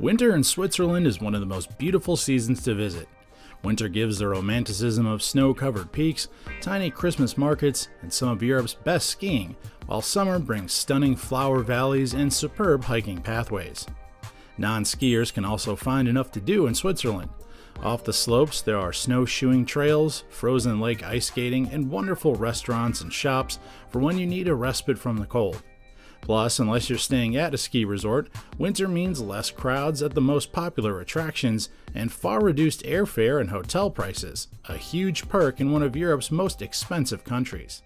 Winter in Switzerland is one of the most beautiful seasons to visit. Winter gives the romanticism of snow covered peaks, tiny Christmas markets, and some of Europe's best skiing, while summer brings stunning flower valleys and superb hiking pathways. Non skiers can also find enough to do in Switzerland. Off the slopes, there are snowshoeing trails, frozen lake ice skating, and wonderful restaurants and shops for when you need a respite from the cold. Plus, unless you're staying at a ski resort, winter means less crowds at the most popular attractions and far reduced airfare and hotel prices, a huge perk in one of Europe's most expensive countries.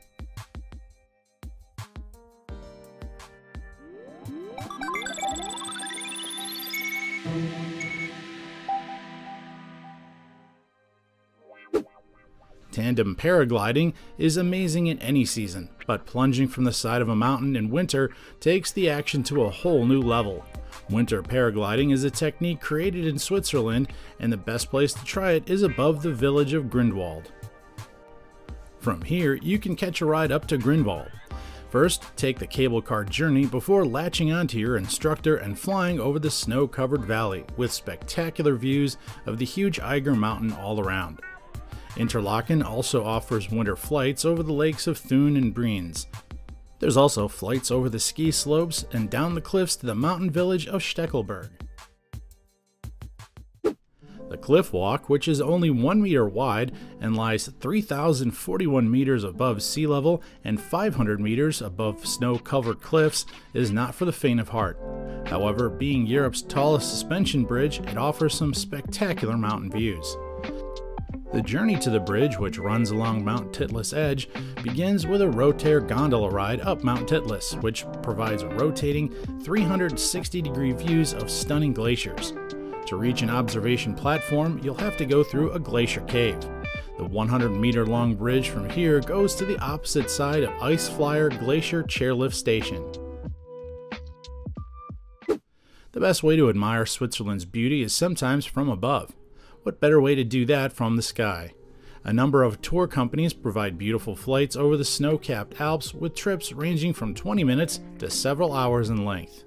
Tandem paragliding is amazing in any season, but plunging from the side of a mountain in winter takes the action to a whole new level. Winter paragliding is a technique created in Switzerland, and the best place to try it is above the village of Grindelwald. From here, you can catch a ride up to Grindelwald. First, take the cable car journey before latching onto your instructor and flying over the snow covered valley with spectacular views of the huge Eiger Mountain all around. Interlaken also offers winter flights over the lakes of Thun and Brienz. There's also flights over the ski slopes and down the cliffs to the mountain village of Stechelberg. The cliff walk, which is only 1 meter wide and lies 3,041 meters above sea level and 500 meters above snow covered cliffs, is not for the faint of heart. However, being Europe's tallest suspension bridge, it offers some spectacular mountain views. The journey to the bridge, which runs along Mount Titlis Edge, begins with a Rotair gondola ride up Mount Titlis, which provides rotating 360 degree views of stunning glaciers. To reach an observation platform, you'll have to go through a glacier cave. The 100 meter long bridge from here goes to the opposite side of Ice Flyer Glacier Chairlift Station. The best way to admire Switzerland's beauty is sometimes from above. What better way to do that from the sky? A number of tour companies provide beautiful flights over the snow capped Alps with trips ranging from 20 minutes to several hours in length.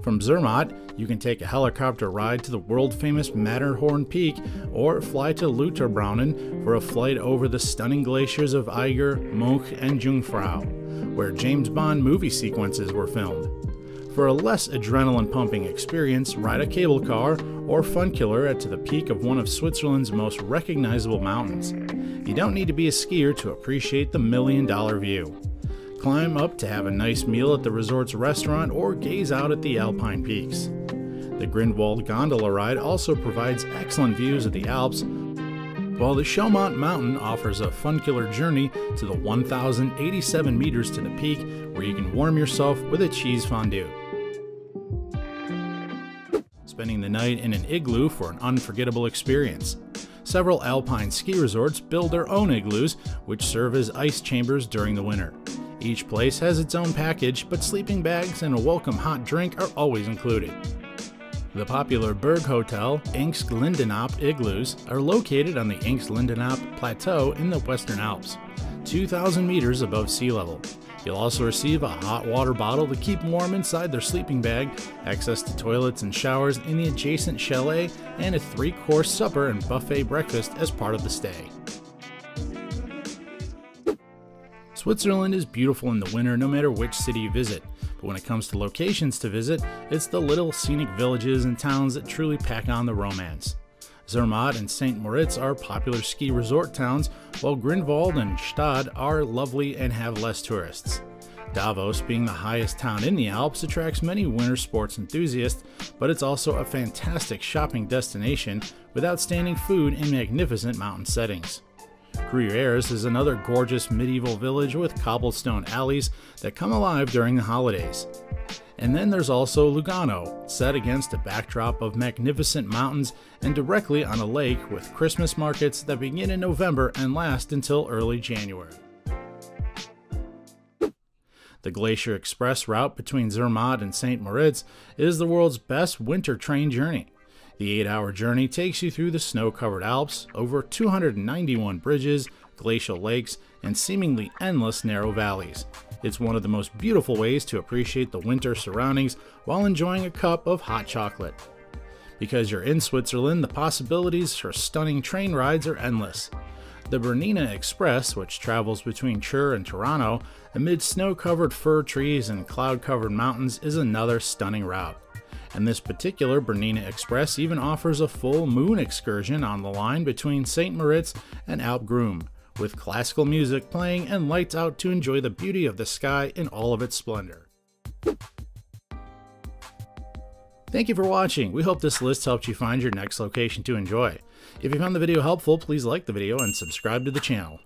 From Zermatt, you can take a helicopter ride to the world famous Matterhorn Peak or fly to Lauterbrunnen for a flight over the stunning glaciers of Eiger, Mönch, and Jungfrau, where James Bond movie sequences were filmed. For a less adrenaline pumping experience, ride a cable car or funicular to the peak of one of Switzerland's most recognizable mountains. You don't need to be a skier to appreciate the million dollar view. Climb up to have a nice meal at the resort's restaurant or gaze out at the alpine peaks. The Grindelwald gondola ride also provides excellent views of the Alps, while the Schelmont Mountain offers a funicular journey to the 1,087 meters to the peak where you can warm yourself with a cheese fondue spending the night in an igloo for an unforgettable experience. Several alpine ski resorts build their own igloos, which serve as ice chambers during the winter. Each place has its own package, but sleeping bags and a welcome hot drink are always included. The popular Berg Hotel Engstligenalp igloos are located on the Engstligenalp Plateau in the Western Alps, 2,000 meters above sea level. You'll also receive a hot water bottle to keep warm inside their sleeping bag, access to toilets and showers in the adjacent chalet, and a three course supper and buffet breakfast as part of the stay. Switzerland is beautiful in the winter no matter which city you visit, but when it comes to locations to visit, it's the little scenic villages and towns that truly pack on the romance. Zermatt and St. Moritz are popular ski resort towns, while Grindelwald and Stade are lovely and have less tourists. Davos, being the highest town in the Alps, attracts many winter sports enthusiasts, but it's also a fantastic shopping destination with outstanding food and magnificent mountain settings. Gruyères is another gorgeous medieval village with cobblestone alleys that come alive during the holidays. And then there's also Lugano, set against a backdrop of magnificent mountains and directly on a lake with Christmas markets that begin in November and last until early January. The Glacier Express route between Zermatt and St. Moritz is the world's best winter train journey. The 8 hour journey takes you through the snow covered Alps, over 291 bridges, glacial lakes, and seemingly endless narrow valleys. It's one of the most beautiful ways to appreciate the winter surroundings while enjoying a cup of hot chocolate. Because you're in Switzerland, the possibilities for stunning train rides are endless. The Bernina Express, which travels between Chur and Tirano amid snow covered fir trees and cloud covered mountains, is another stunning route. And this particular Bernina Express even offers a full moon excursion on the line between St. Moritz and Alp Grüm, with classical music playing and lights out to enjoy the beauty of the sky in all of its splendor. Thank you for watching. We hope this list helped you find your next location to enjoy. If you found the video helpful, please like the video and subscribe to the channel.